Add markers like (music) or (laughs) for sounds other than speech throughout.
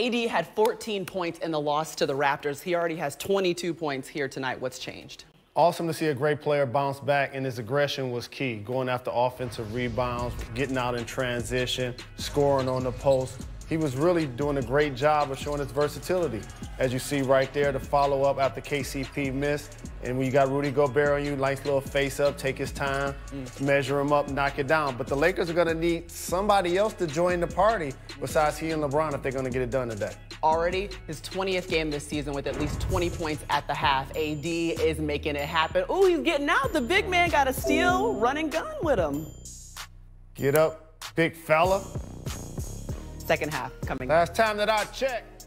AD had 14 points in the loss to the Raptors. He already has 22 points here tonight. What's changed? Awesome to see a great player bounce back, and his aggression was key. Going after offensive rebounds, getting out in transition, scoring on the post he was really doing a great job of showing his versatility. As you see right there, the follow up after KCP missed. And when you got Rudy Gobert on you, nice little face up, take his time, mm. measure him up, knock it down. But the Lakers are going to need somebody else to join the party besides he and LeBron if they're going to get it done today. Already his 20th game this season with at least 20 points at the half. AD is making it happen. Ooh, he's getting out. The big man got a steal, running gun with him. Get up, big fella second half coming. Last time that I checked.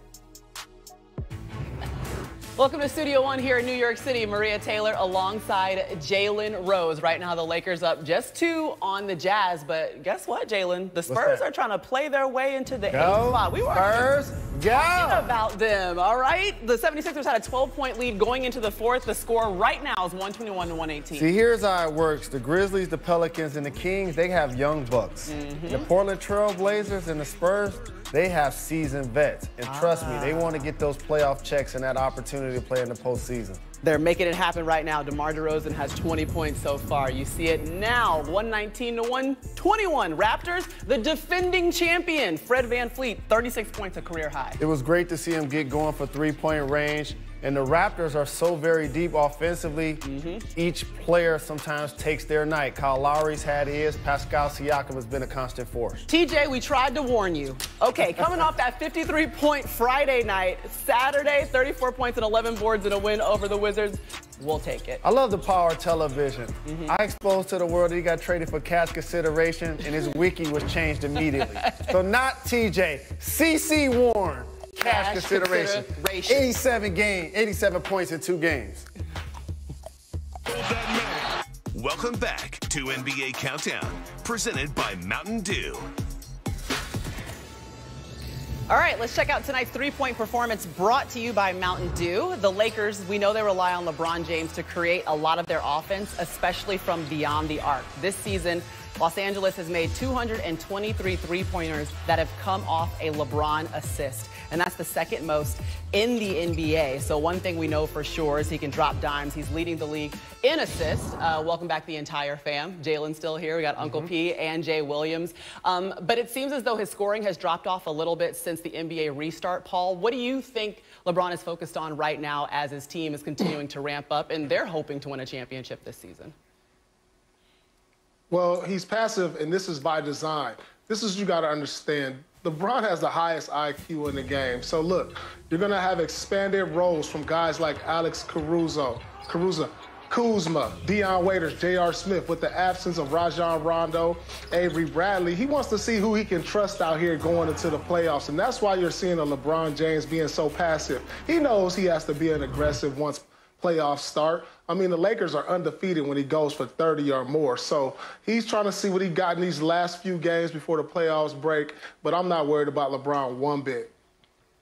Welcome to Studio One here in New York City. Maria Taylor alongside Jalen Rose. Right now, the Lakers up just two on the Jazz. But guess what, Jalen? The Spurs are trying to play their way into the go, eighth spot. We were Spurs, go. about them, all right? The 76ers had a 12-point lead going into the fourth. The score right now is 121 to 118. See, here's how it works. The Grizzlies, the Pelicans, and the Kings, they have young bucks. Mm -hmm. The Portland Trail Blazers and the Spurs, they have seasoned vets. And trust ah. me, they want to get those playoff checks and that opportunity to play in the postseason. They're making it happen right now. DeMar DeRozan has 20 points so far. You see it now, 119 to 121. Raptors, the defending champion, Fred VanVleet, 36 points, a career high. It was great to see him get going for three-point range. And the Raptors are so very deep offensively. Mm -hmm. Each player sometimes takes their night. Kyle Lowry's had his. Pascal Siakam has been a constant force. TJ, we tried to warn you. Okay, (laughs) coming off that 53-point Friday night, Saturday, 34 points and 11 boards in a win over the Wizards. We'll take it. I love the power of television. Mm -hmm. I exposed to the world that he got traded for cash consideration, and his wiki was changed immediately. (laughs) so not TJ, CC Warren cash, cash consideration. consideration. 87 game, 87 points in two games. Welcome back to NBA Countdown, presented by Mountain Dew. All right, let's check out tonight's three-point performance brought to you by Mountain Dew. The Lakers, we know they rely on LeBron James to create a lot of their offense, especially from beyond the arc. This season, Los Angeles has made 223 three-pointers that have come off a LeBron assist and that's the second most in the NBA. So one thing we know for sure is he can drop dimes. He's leading the league in assists. Uh, welcome back the entire fam. Jalen's still here. We got Uncle mm -hmm. P and Jay Williams. Um, but it seems as though his scoring has dropped off a little bit since the NBA restart. Paul, what do you think LeBron is focused on right now as his team is continuing to ramp up and they're hoping to win a championship this season? Well, he's passive, and this is by design. This is you got to understand. LeBron has the highest IQ in the game. So look, you're gonna have expanded roles from guys like Alex Caruso, Caruso, Kuzma, Dion Waiters, J.R. Smith, with the absence of Rajon Rondo, Avery Bradley. He wants to see who he can trust out here going into the playoffs. And that's why you're seeing a LeBron James being so passive. He knows he has to be an aggressive once playoffs start. I mean, the Lakers are undefeated when he goes for 30 or more. So he's trying to see what he got in these last few games before the playoffs break. But I'm not worried about LeBron one bit.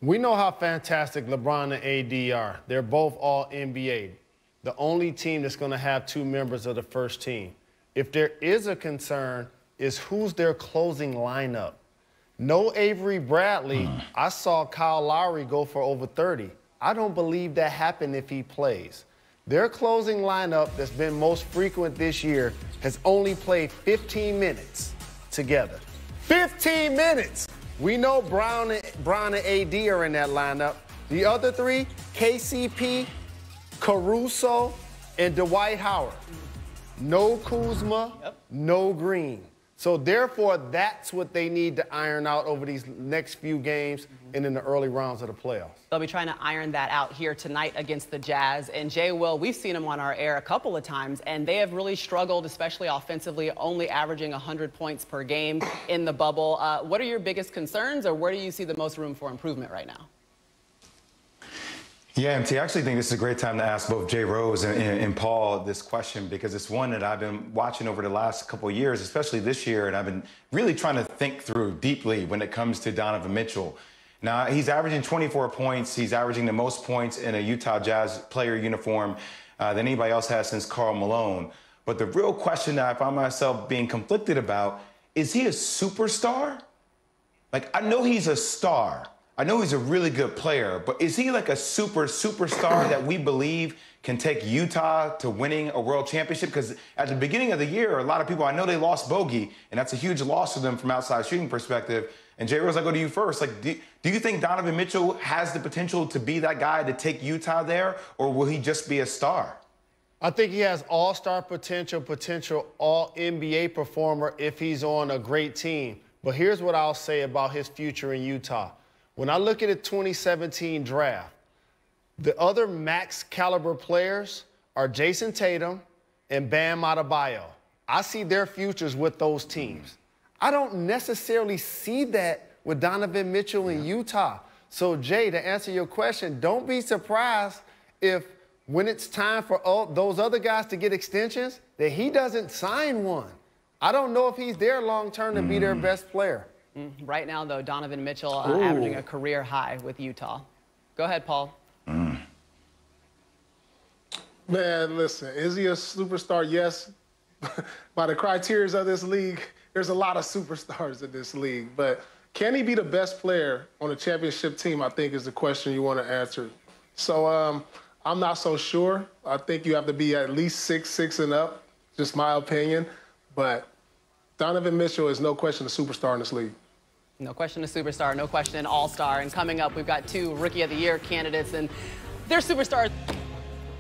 We know how fantastic LeBron and AD are. They're both all NBA. The only team that's going to have two members of the first team. If there is a concern, is who's their closing lineup. No Avery Bradley. Mm. I saw Kyle Lowry go for over 30. I don't believe that happened if he plays. Their closing lineup that's been most frequent this year has only played 15 minutes together. 15 minutes! We know Bron and, Bron and AD are in that lineup. The other three, KCP, Caruso, and Dwight Howard. No Kuzma, yep. no Green. So therefore, that's what they need to iron out over these next few games mm-hmm. and in the early rounds of the playoffs. They'll be trying to iron that out here tonight against the Jazz. And Jay Will, we've seen them on our air a couple of times, and they have really struggled, especially offensively, only averaging 100 points per game in the bubble. Uh, what are your biggest concerns, or where do you see the most room for improvement right now? Yeah, MT, I actually think this is a great time to ask both Jay Rose and, and, and, Paul this question because it's one that I've been watching over the last couple years, especially this year, and I've been really trying to think through deeply when it comes to Donovan Mitchell. Now, he's averaging 24 points. He's averaging the most points in a Utah Jazz player uniform uh, than anybody else has since Karl Malone. But the real question that I find myself being conflicted about is he a superstar? Like, I know he's a star. I know he's a really good player, but is he like a super superstar that we believe can take Utah to winning a world championship? Because at the beginning of the year, a lot of people I know they lost Bogey, and that's a huge loss to them from outside shooting perspective. And Jay Rose, I go to you first. Like, do, do you think Donovan Mitchell has the potential to be that guy to take Utah there, or will he just be a star? I think he has all star potential, potential all NBA performer if he's on a great team. But here's what I'll say about his future in Utah. When I look at the 2017 draft, the other max caliber players are Jayson Tatum and Bam Adebayo. I see their futures with those teams. I don't necessarily see that with Donovan Mitchell in Utah. So, Jay, to answer your question, don't be surprised if when it's time for all, those other guys to get extensions, that he doesn't sign one. I don't know if he's there long term to mm. be their mm. best player. Mm, right now, though, Donovan Mitchell uh, averaging a career high with Utah. Go ahead, Paul. Mm. Man, listen, is he a superstar? Yes. (laughs) By the criteria of this league, there's a lot of superstars in this league. But can he be the best player on a championship team? I think is the question you want to answer. So um, I'm not so sure. I think you have to be at least six, six and up. Just my opinion. But Donovan Mitchell is no question a superstar in this league. No question a superstar, no question an all-star. And coming up, we've got two Rookie of the Year candidates, and they're superstars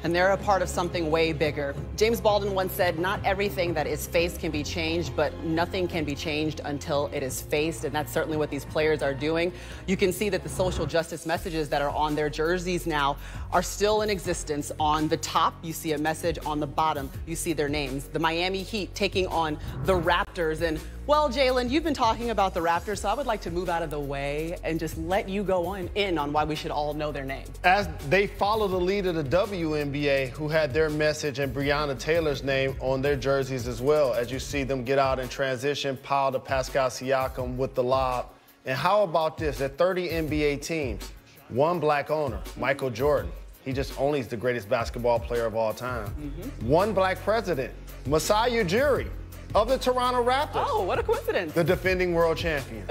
and they're a part of something way bigger. James Baldwin once said, Not everything that is faced can be changed, but nothing can be changed until it is faced. And that's certainly what these players are doing. You can see that the social justice messages that are on their jerseys now are still in existence. On the top, you see a message. On the bottom, you see their names. The Miami Heat taking on the Raptors. And well, Jalen, you've been talking about the Raptors, so I would like to move out of the way and just let you go on in on why we should all know their name. As they follow the lead of the WNBA, who had their message and Breonna Taylor's name on their jerseys as well, as you see them get out in transition, pile to Pascal Siakam with the lob. And how about this? At 30 NBA teams, one black owner, Michael Jordan. He just only is the greatest basketball player of all time. Mm-hmm. One black president, Masai Ujiri of the Toronto Raptors. Oh, what a coincidence. The defending world champion.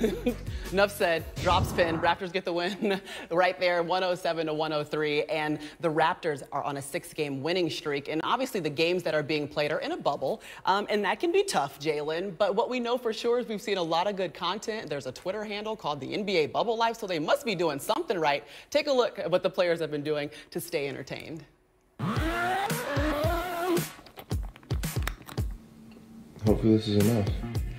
(laughs) Enough said. Drop spin. Raptors get the win (laughs) right there, 107 to 103. And the Raptors are on a six game winning streak. And obviously, the games that are being played are in a bubble. Um, and that can be tough, Jalen. But what we know for sure is we've seen a lot of good content. There's a Twitter handle called the NBA Bubble Life. So they must be doing something right. Take a look at what the players have been doing to stay entertained. Hopefully this is enough.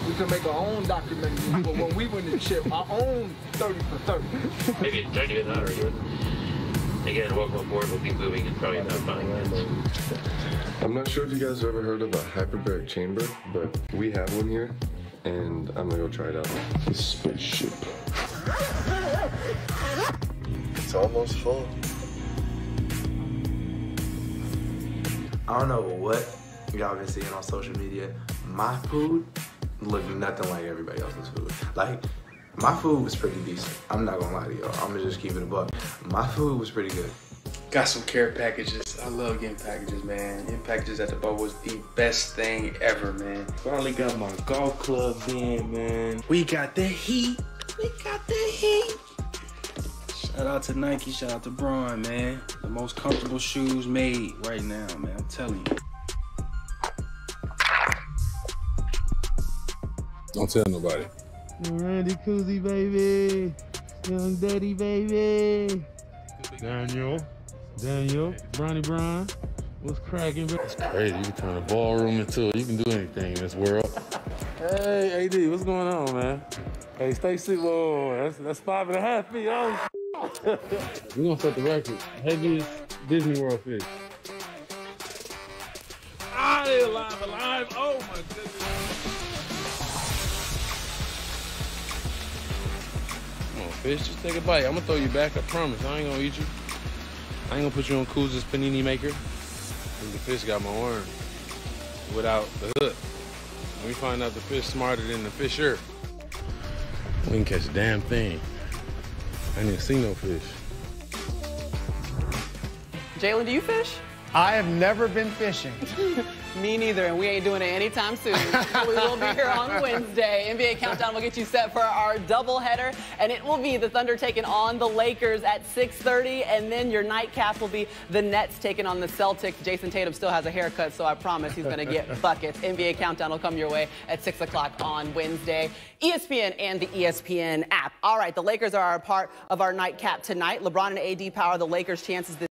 We can make our own documentary but when we win the chip, our own 30 for 30. Maybe try to do that or Again, welcome aboard. We'll be moving in probably about five minutes. I'm not sure if you guys have ever heard of a hyperbaric chamber, but we have one here, and I'm gonna go try it out. The spaceship. It's almost full. I don't know what y'all been seeing on social media, my food looked nothing like everybody else's food. Like, my food was pretty decent. I'm not gonna lie to y'all. I'm gonna just keep it a buck. My food was pretty good. Got some care packages. I love getting packages, man. Getting packages at the bar was the best thing ever, man. Finally got my golf club in, man. We got the heat. We got the heat. Shout out to Nike, shout out to Braun, man. The most comfortable shoes made right now, man. I'm telling you. Don't tell nobody. Randy Koozie, baby. Young Daddy, baby. Daniel. Daniel. Bronny Brown. What's cracking, bro? It's crazy. You can turn a ballroom into it. You can do anything in this world. Hey, AD, what's going on, man? Hey, stay sick. Whoa, that's, that's five and a half feet. Oh, (laughs) We're going to set the record. Heaviest Disney World fish. Ah, they alive, alive. Oh, my goodness. Fish. Just take a bite. I'm gonna throw you back. I promise. I ain't gonna eat you. I ain't gonna put you on Kuz's panini maker. The fish got my worm without the hook. we find out the fish smarter than the fisher, we can catch a damn thing. I didn't see no fish. Jalen, do you fish? I have never been fishing. (laughs) Me neither, and we ain't doing it anytime soon. we will be here on (laughs) Wednesday. NBA Countdown will get you set for our doubleheader, and it will be the Thunder taking on the Lakers at 6:30, and then your nightcap will be the Nets taking on the Celtics. Jayson Tatum still has a haircut, so I promise he's going to get (laughs) buckets. NBA Countdown will come your way at 6 o'clock on Wednesday. ESPN and the ESPN app. All right, the Lakers are a part of our nightcap tonight. LeBron and AD power the Lakers' chances this